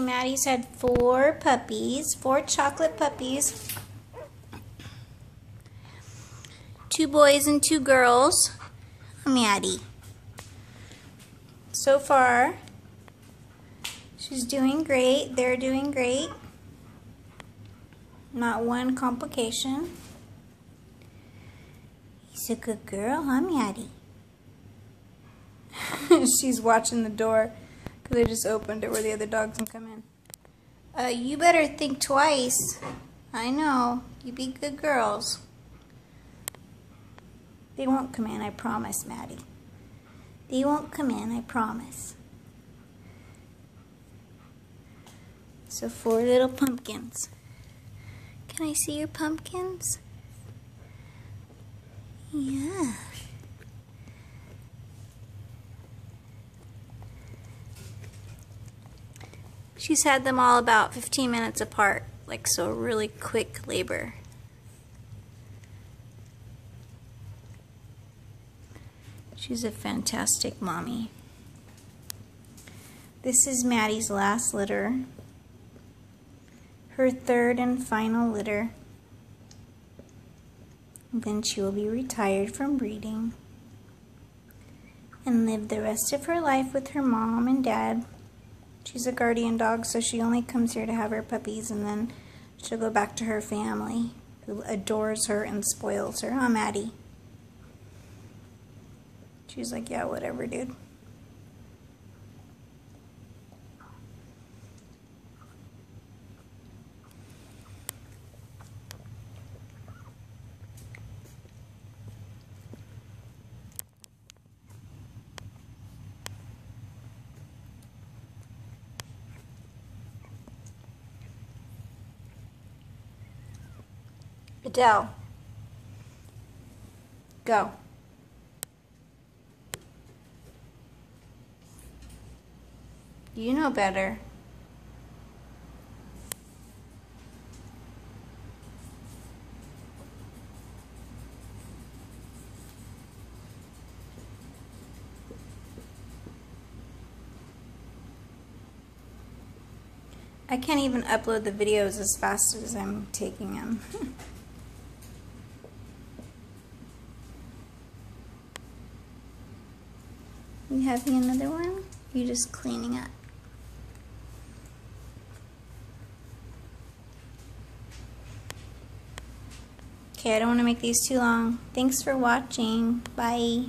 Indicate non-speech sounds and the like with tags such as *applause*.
Maddie's had four puppies, four chocolate puppies. Two boys and two girls. Maddie. So far, she's doing great. They're doing great. Not one complication. He's a good girl, huh, Maddie? *laughs* she's watching the door I just opened it where the other dogs can come in. Uh, you better think twice. I know. You be good girls. They won't come in, I promise, Maddie. They won't come in, I promise. So four little pumpkins. Can I see your pumpkins? Yeah. She's had them all about 15 minutes apart, like so really quick labor. She's a fantastic mommy. This is Maddie's last litter. Her third and final litter. Then she will be retired from breeding and live the rest of her life with her mom and dad. She's a guardian dog, so she only comes here to have her puppies and then she'll go back to her family who adores her and spoils her. Huh, Maddie? She's like, yeah, whatever, dude. Adele, go. You know better. I can't even upload the videos as fast as I'm taking them. *laughs* you having another one? You're just cleaning up. Okay, I don't want to make these too long. Thanks for watching. Bye.